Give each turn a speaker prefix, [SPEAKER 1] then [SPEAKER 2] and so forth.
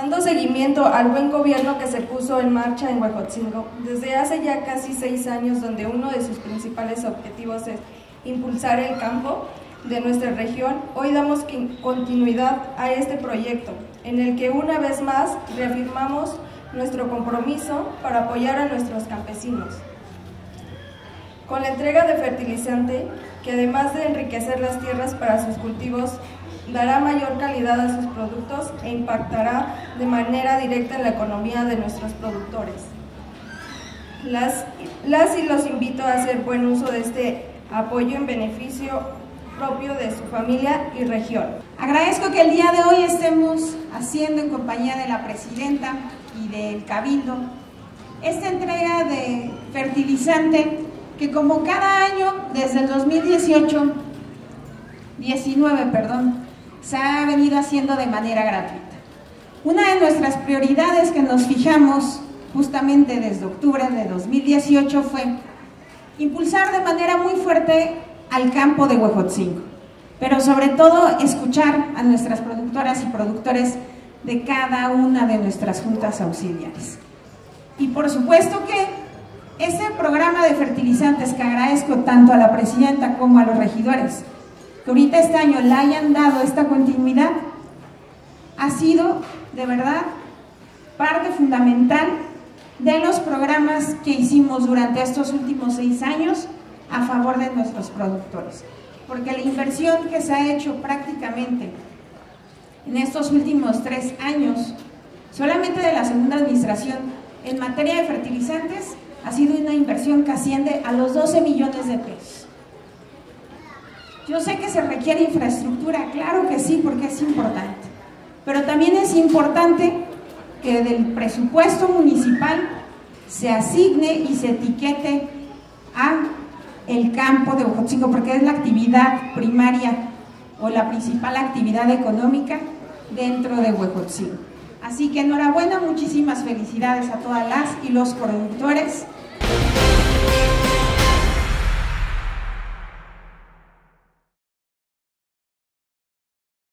[SPEAKER 1] Dando seguimiento al buen gobierno que se puso en marcha en Huejotzingo desde hace ya casi seis años, donde uno de sus principales objetivos es impulsar el campo de nuestra región, hoy damos continuidad a este proyecto, en el que una vez más reafirmamos nuestro compromiso para apoyar a nuestros campesinos. Con la entrega de fertilizante, que además de enriquecer las tierras para sus cultivos, dará mayor calidad a sus productos e impactará de manera directa en la economía de nuestros productores. Las, las y los invito a hacer buen uso de este apoyo en beneficio propio de su familia y región.
[SPEAKER 2] Agradezco que el día de hoy estemos haciendo en compañía de la presidenta y del cabildo esta entrega de fertilizante que como cada año desde el 2018 19, perdón, se ha venido haciendo de manera gratuita. Una de nuestras prioridades que nos fijamos justamente desde octubre de 2018 fue impulsar de manera muy fuerte al campo de Huejotzingo, pero sobre todo escuchar a nuestras productoras y productores de cada una de nuestras juntas auxiliares. Y por supuesto que ese programa de fertilizantes que agradezco tanto a la presidenta como a los regidores, que ahorita este año le hayan dado esta continuidad, ha sido de verdad parte fundamental de los programas que hicimos durante estos últimos seis años a favor de nuestros productores. Porque la inversión que se ha hecho prácticamente en estos últimos tres años, solamente de la segunda administración, en materia de fertilizantes, ha sido una inversión que asciende a los 12 millones de pesos. Yo sé que se requiere infraestructura, claro que sí, porque es importante, pero también es importante que del presupuesto municipal se asigne y se etiquete a el campo de Ojotzingo, porque es la actividad primaria o la principal actividad económica dentro de Huejotzingo. Así que enhorabuena, muchísimas felicidades a todas las y los productores.